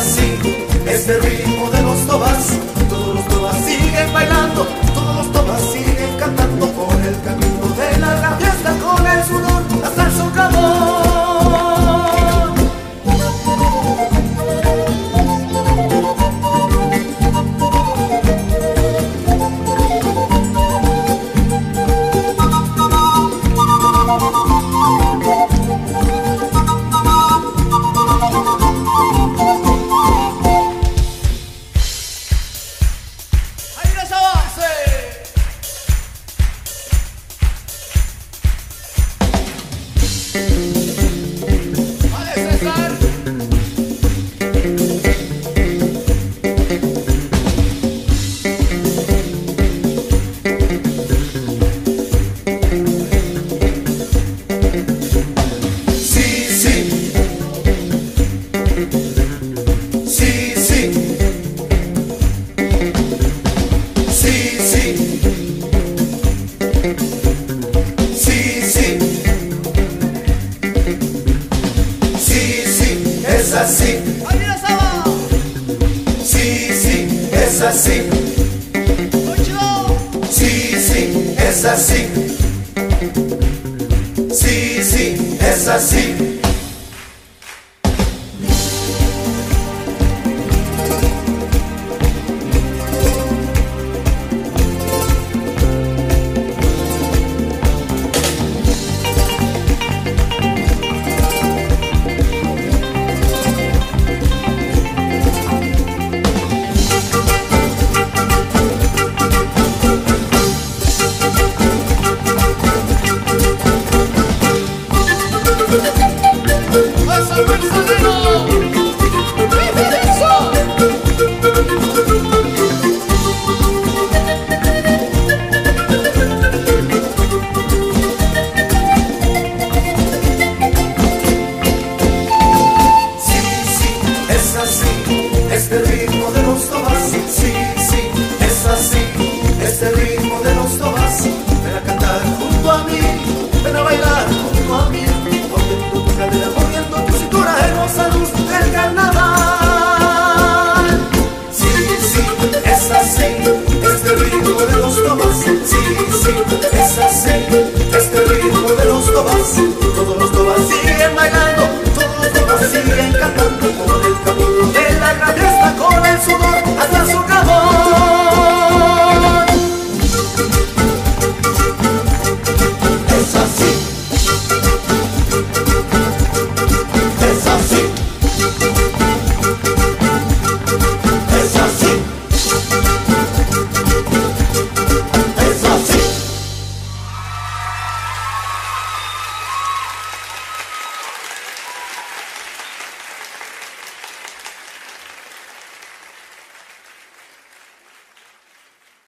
así, este ritmo de los tobas, todos los tobas siguen bailando, todos los tobas siguen así. Sí, sí, es así. Sí, sí, es así.